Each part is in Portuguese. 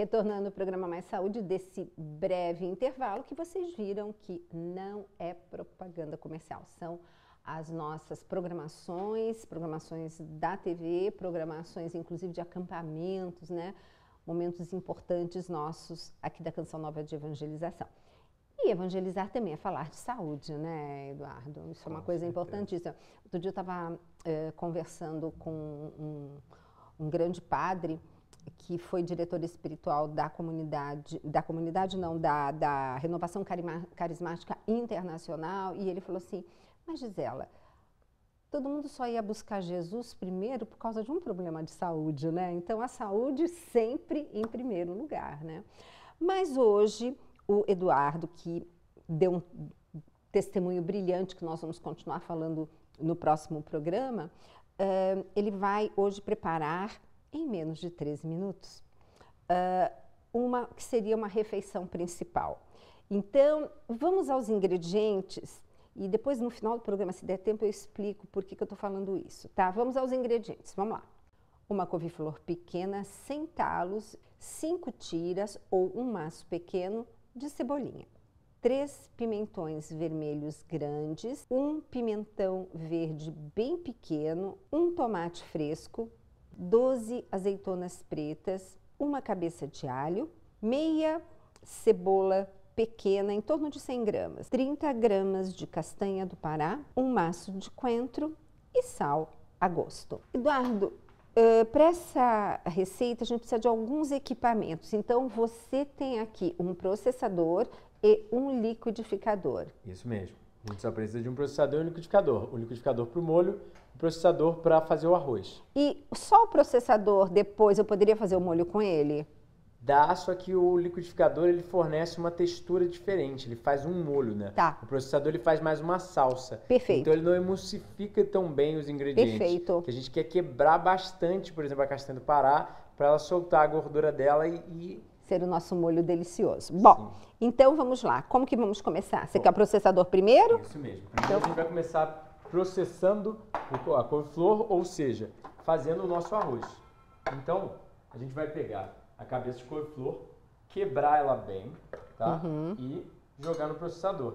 Retornando ao programa Mais Saúde, desse breve intervalo que vocês viram que não é propaganda comercial, são as nossas programações, programações da TV, programações inclusive de acampamentos, né? Momentos importantes nossos aqui da Canção Nova de Evangelização. E evangelizar também é falar de saúde, né, Eduardo? Isso é uma coisa importantíssima. Outro dia eu estava eh, conversando com um, um grande padre que foi diretor espiritual da comunidade, da comunidade não, da, da Renovação Carismática Internacional, e ele falou assim, mas Gisela, todo mundo só ia buscar Jesus primeiro por causa de um problema de saúde, né? Então a saúde sempre em primeiro lugar, né? Mas hoje o Eduardo, que deu um testemunho brilhante que nós vamos continuar falando no próximo programa, uh, ele vai hoje preparar em menos de 13 minutos uh, uma que seria uma refeição principal. Então, vamos aos ingredientes e depois no final do programa, se der tempo, eu explico por que, que eu estou falando isso, tá? Vamos aos ingredientes, vamos lá. Uma couve-flor pequena, sem talos, cinco tiras ou um maço pequeno de cebolinha, três pimentões vermelhos grandes, um pimentão verde bem pequeno, um tomate fresco, 12 azeitonas pretas, uma cabeça de alho, meia cebola pequena, em torno de 100 gramas, 30 gramas de castanha do Pará, um maço de coentro e sal a gosto. Eduardo, Uh, Para essa receita, a gente precisa de alguns equipamentos. Então, você tem aqui um processador e um liquidificador. Isso mesmo. A gente só precisa de um processador e um liquidificador. O liquidificador para o molho, processador para fazer o arroz. E só o processador, depois, eu poderia fazer o molho com ele? Dá, só que o liquidificador ele fornece uma textura diferente, ele faz um molho, né? Tá. O processador ele faz mais uma salsa. Perfeito. Então ele não emulsifica tão bem os ingredientes. Perfeito. Que a gente quer quebrar bastante, por exemplo, a castanha do Pará, para ela soltar a gordura dela e, e... ser o nosso molho delicioso. Bom, Sim. então vamos lá. Como que vamos começar? Você Bom, quer o processador primeiro? Isso mesmo. Primeiro então... a gente vai começar processando a couve-flor, ou seja, fazendo o nosso arroz. Então, a gente vai pegar a cabeça de couve-flor, quebrar ela bem, tá? Uhum. E jogar no processador.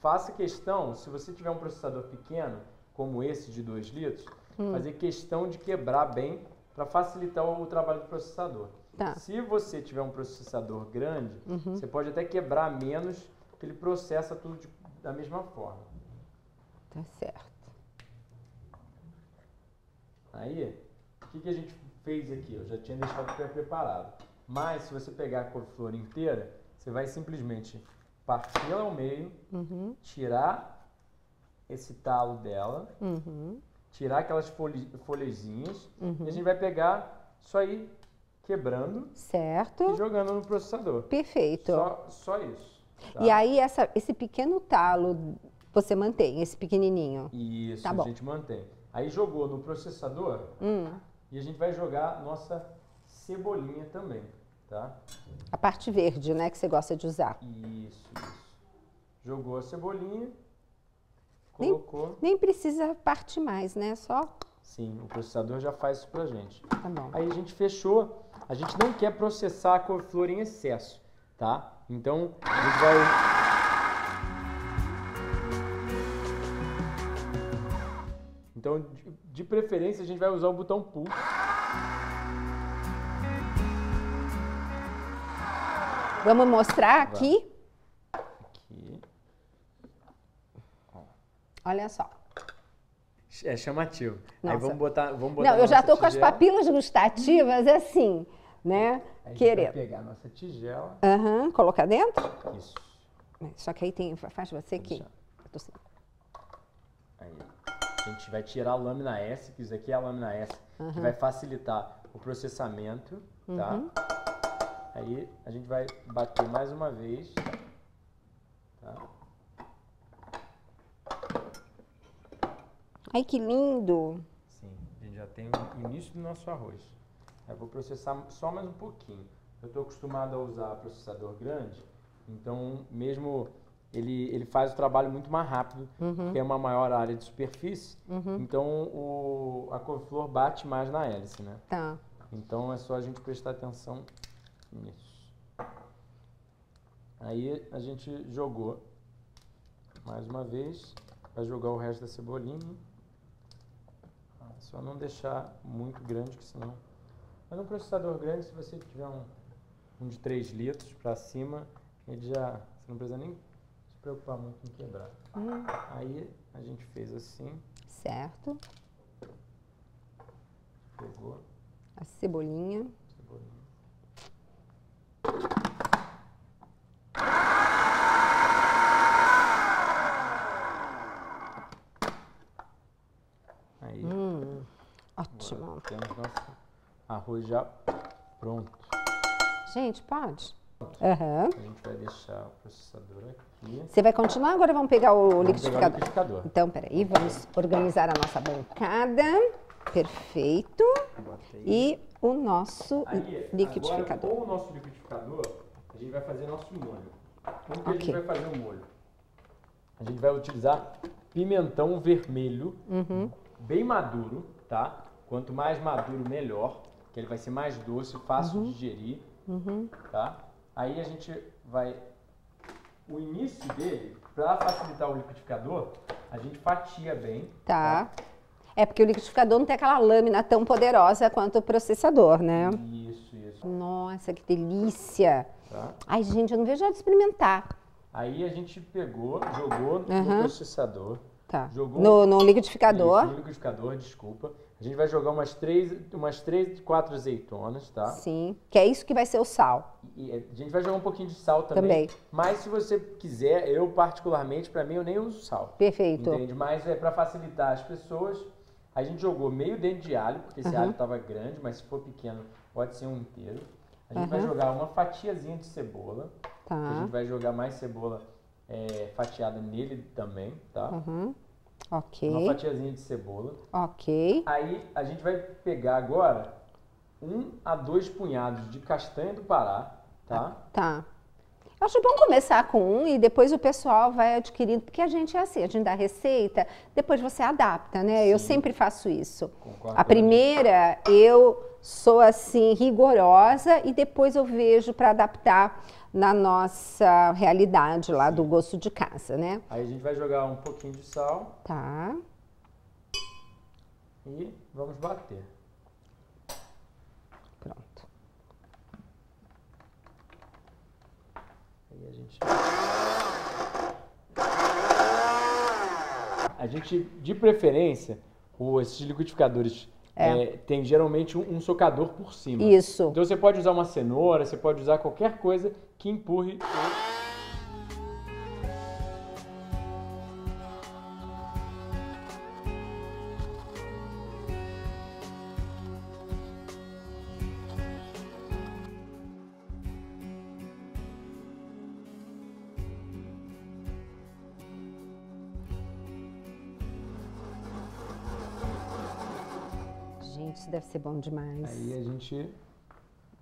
Faça questão, se você tiver um processador pequeno, como esse de 2 litros, hum. fazer questão de quebrar bem para facilitar o, trabalho do processador. Tá. Se você tiver um processador grande, uhum. você pode até quebrar menos, que ele processa tudo de, da mesma forma. Tá certo. Aí, o que, que a gente fez aqui, eu já tinha deixado pré-preparado. Mas se você pegar a couve-flor inteira, você vai simplesmente partir ela ao meio, uhum. tirar esse talo dela, uhum. tirar aquelas folhezinhas, uhum. e a gente vai pegar só ir quebrando certo. e jogando no processador. Perfeito. Só, só isso. Tá? E aí essa, esse pequeno talo você mantém, esse pequenininho? Isso, tá a bom. gente mantém. Aí jogou no processador, hum. E a gente vai jogar nossa cebolinha também, tá? A parte verde, né, que você gosta de usar. Isso, isso. Jogou a cebolinha, colocou... Nem, nem precisa parte mais, né, só... Sim, o processador já faz isso pra gente. Tá bom. Aí a gente fechou, a gente não quer processar a couve-flor em excesso, tá? Então, a gente vai Então, de, preferência, a gente vai usar o botão pull. Vamos mostrar aqui. Aqui. Olha só. É chamativo. Nossa. Aí vamos botar, vamos botar Não, eu já estou com as papilas gustativas assim, né? Aí Querendo. Vai pegar a nossa tigela. Uhum, colocar dentro? Isso. Só que aí tem, faz você aqui. Eu sem. A gente vai tirar a lâmina S, que isso aqui é a lâmina S, uhum. que vai facilitar o processamento, tá? Uhum. Aí a gente vai bater mais uma vez, tá? Ai, que lindo! Sim, a gente já tem o início do nosso arroz. Eu vou processar só mais um pouquinho. Eu estou acostumado a usar processador grande, então mesmo ele, ele faz o trabalho muito mais rápido, uhum. porque é uma maior área de superfície, uhum. então o, a couve-flor bate mais na hélice, né? Tá. Então é só a gente prestar atenção nisso. Aí a gente jogou mais uma vez, vai jogar o resto da cebolinha. Só não deixar muito grande, que senão... Mas um processador grande, se você tiver um, um de 3 litros para cima, ele já... Você não precisa nem se preocupar muito em quebrar. Hum. Aí a gente fez assim, Certo. pegou A cebolinha. a cebolinha. Aí, Hum, ótimo. agora temos nosso arroz já pronto. Gente, pode? Aham. A gente vai deixar o processador aqui. Você vai continuar agora vamos pegar o Vamos pegar o liquidificador? liquidificador. Então, peraí, vamos organizar a nossa bancada. Perfeito. E o nosso Aí, liquidificador. Agora, com o nosso liquidificador, a gente vai fazer nosso molho. Como que a Ok. gente vai fazer o molho? A gente vai utilizar pimentão vermelho, Uhum. bem maduro, tá? Quanto mais maduro, melhor, que ele vai ser mais doce, fácil Uhum. de digerir, tá? Aí a gente vai... O início dele, para facilitar o liquidificador, a gente fatia bem, Tá. É porque o liquidificador não tem aquela lâmina tão poderosa quanto o processador, né? Isso, isso, Nossa, que delícia! tá? Ai, gente, eu não vejo a hora de experimentar. Aí a gente pegou, jogou no Aham. processador. Tá. Jogou No, no liquidificador. Isso, no liquidificador, desculpa. A gente vai jogar umas três, umas três, quatro azeitonas, tá? Sim. Que é isso que vai ser o sal. E a gente vai jogar um pouquinho de sal também. Também. Mas se você quiser, eu particularmente, pra mim, eu nem uso sal. Perfeito. Entende? Mas é pra facilitar as pessoas. A gente jogou meio dente de alho, porque esse Aham. alho tava grande, mas se for pequeno, pode ser um inteiro. A gente vai Aham. jogar uma fatiazinha de cebola. que A Tá. gente vai jogar mais cebola é, fatiada nele também, tá? Uhum. Uma Ok. fatiazinha de cebola. Ok. Aí a gente vai pegar agora um a dois punhados de castanha do Pará, tá? Tá. Acho bom começar com um e depois o pessoal vai adquirindo, porque a gente é assim, a gente dá receita, depois você adapta, né? Eu Sim. sempre faço isso. Concordo A primeira eu sou assim rigorosa e depois eu vejo para adaptar na nossa realidade lá do gosto de casa, né? Aí a gente vai jogar um pouquinho de sal Tá. e vamos bater. Pronto. Aí a gente. A gente, de preferência, esses liquidificadores é, tem geralmente um, um socador por cima. Isso. Então você pode usar uma cenoura, você pode usar qualquer coisa que empurre. Gente, isso deve ser bom demais. Aí a gente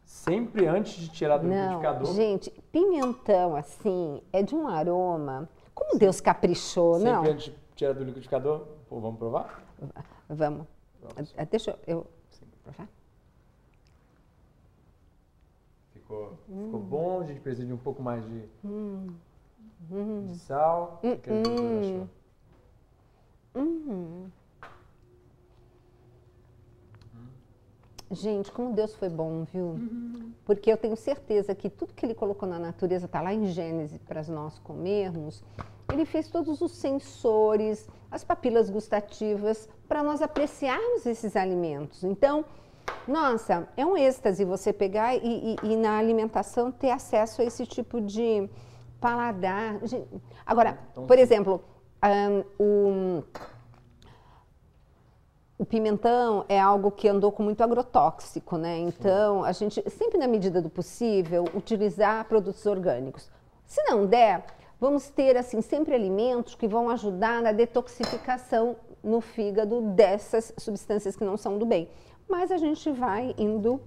sempre antes de tirar do Não, liquidificador, gente, pimentão assim é de um aroma. Como Deus caprichou, sempre não? antes de tirar do liquidificador, pô, vamos provar? Vamos. Vamos. Ah, Deixa eu, provar. Ficou, Hum. ficou bom, a gente precisa de um pouco mais de, de sal. O que Hum, achou? Gente, como Deus foi bom, viu? Porque eu tenho certeza que tudo que ele colocou na natureza está lá em Gênesis para nós comermos. Ele fez todos os sensores, as papilas gustativas para nós apreciarmos esses alimentos. Então, nossa, é um êxtase você pegar e, e- e na alimentação ter acesso a esse tipo de paladar. Agora, Então, por exemplo, ahn, o o pimentão é algo que andou com muito agrotóxico, né? Então, a gente, sempre na medida do possível, utilizar produtos orgânicos. Se não der, vamos ter, assim, sempre alimentos que vão ajudar na detoxificação no fígado dessas substâncias que não são do bem. Mas a gente vai indo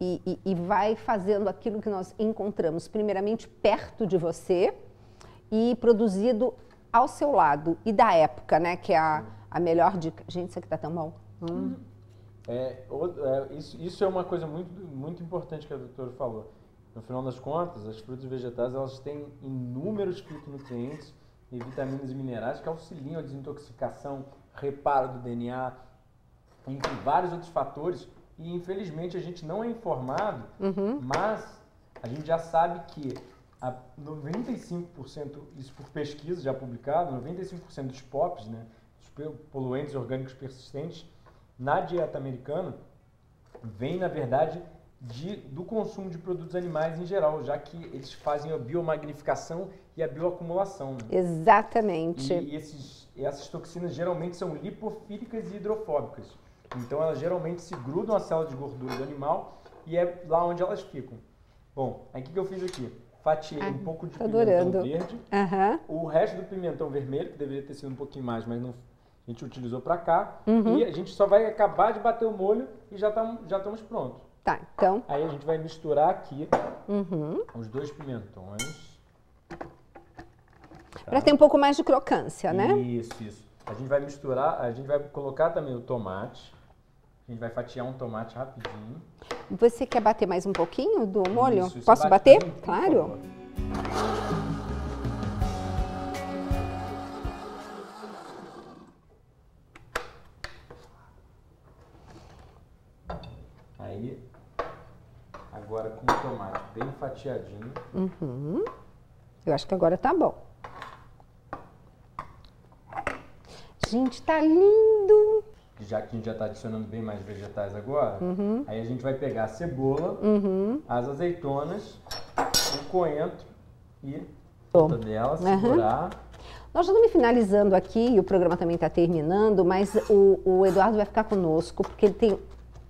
e, e- e vai fazendo aquilo que nós encontramos, primeiramente perto de você e produzido ao seu lado e da época, né? Que é a, a melhor dica. Gente, isso aqui tá tão bom. Hum. É, é, isso, isso é uma coisa muito, muito importante que a doutora falou. No final das contas, as frutas e vegetais elas têm inúmeros fitonutrientes e vitaminas e minerais que auxiliam a desintoxicação, reparo do DNA, entre vários outros fatores. E infelizmente a gente não é informado, uhum. mas a gente já sabe que a 95%, isso por pesquisa já publicado, 95% dos POPs, né, dos poluentes orgânicos persistentes, na dieta americana, vem, na verdade, de, do consumo de produtos animais em geral, já que eles fazem a biomagnificação e a bioacumulação. Né? Exatamente. E, esses, essas toxinas geralmente são lipofílicas e hidrofóbicas. Então elas geralmente se grudam à célula de gordura do animal e é lá onde elas ficam. Bom, aí o que eu fiz aqui? Fatiei ah, um pouco de pimentão adorando. verde, uhum. o resto do pimentão vermelho, que deveria ter sido um pouquinho mais, mas não, a gente utilizou para cá. Uhum. E a gente só vai acabar de bater o molho e já, tá, já estamos prontos. Tá, então. Aí a gente vai misturar aqui uhum. os dois pimentões. Tá. Para ter um pouco mais de crocância, né? Isso, isso. A gente vai misturar, a gente vai colocar também o tomate. A gente vai fatiar um tomate rapidinho. Você quer bater mais um pouquinho do molho? Isso, Posso bater? claro. Aí, agora com o tomate bem fatiadinho. Uhum. Eu acho que agora tá bom. Gente, tá lindo! Já que a gente já está adicionando bem mais vegetais agora, uhum. aí a gente vai pegar a cebola, uhum. as azeitonas, o coentro e toda dela, segurar. Nós já estamos finalizando aqui, e o programa também está terminando, mas o, o, Eduardo vai ficar conosco, porque ele tem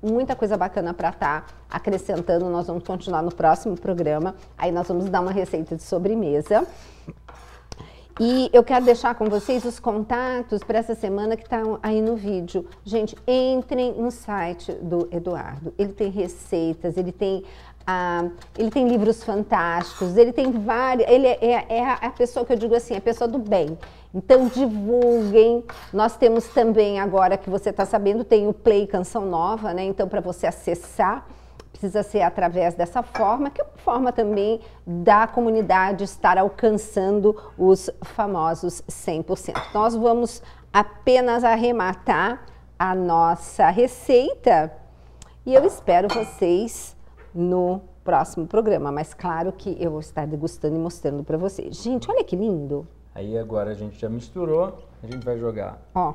muita coisa bacana para estar tá acrescentando. Nós vamos continuar no próximo programa. Aí nós vamos dar uma receita de sobremesa. E eu quero deixar com vocês os contatos para essa semana que estão tá aí no vídeo. Gente, entrem no site do Eduardo. Ele tem receitas, ele tem ah, ele tem livros fantásticos, ele tem vários. Ele é, é, é, a pessoa que eu digo assim, é a pessoa do bem. Então divulguem. Nós temos também agora que você está sabendo, tem o Play Canção Nova, né? Então para você acessar precisa ser através dessa forma, que é uma forma também da comunidade estar alcançando os famosos 100%. Nós vamos apenas arrematar a nossa receita e eu espero vocês no próximo programa, mas claro que eu vou estar degustando e mostrando para vocês. Gente, olha que lindo! Aí agora a gente já misturou, a gente vai jogar Ó.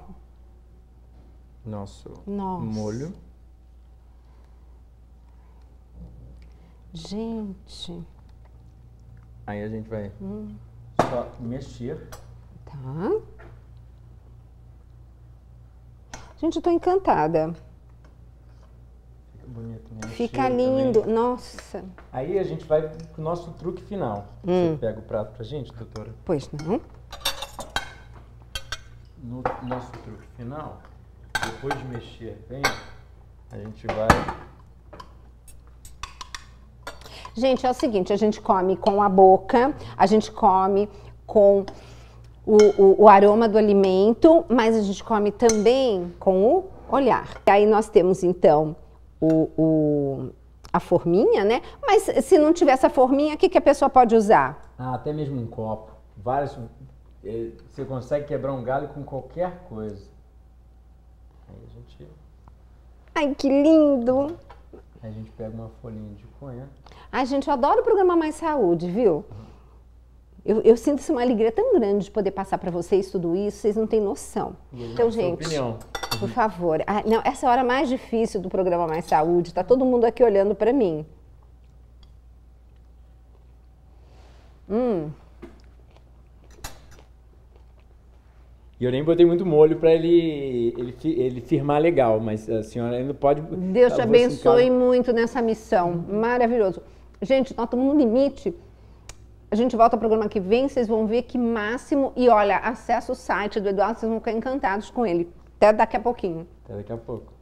nosso Nossa. molho. Gente. Aí a gente vai hum. só mexer. Tá. Gente, eu tô encantada. Fica bonito, né? Fica lindo. Também. Nossa. Aí a gente vai pro nosso truque final. Hum. Você pega o prato pra gente, doutora? Pois não. No nosso truque final, depois de mexer bem, a gente vai Gente, é o seguinte, a gente come com a boca, a gente come com o, o, o, aroma do alimento, mas a gente come também com o olhar. E aí nós temos então o, o, a forminha, né? Mas se não tiver essa forminha, o que, que a pessoa pode usar? Ah, até mesmo um copo. Vários, eh, você consegue quebrar um galho com qualquer coisa. Aí a gente... Ai, que lindo! Aí a gente pega uma folhinha de coentro. Ai, gente, eu adoro o programa Mais Saúde, viu? Eu, eu sinto uma alegria tão grande de poder passar para vocês tudo isso, vocês não têm noção. Então, gente, opinião. por favor. Ah, não, essa é a hora mais difícil do programa Mais Saúde, tá todo mundo aqui olhando para mim. Hum. E eu nem botei muito molho para ele, ele, ele firmar legal, mas a senhora ainda pode. Deus te abençoe muito nessa missão. Maravilhoso. Gente, nós estamos no limite. A gente volta ao programa que vem, vocês vão ver que máximo. E olha, acessa o site do Eduardo, vocês vão ficar encantados com ele. Até daqui a pouquinho. Até daqui a pouco.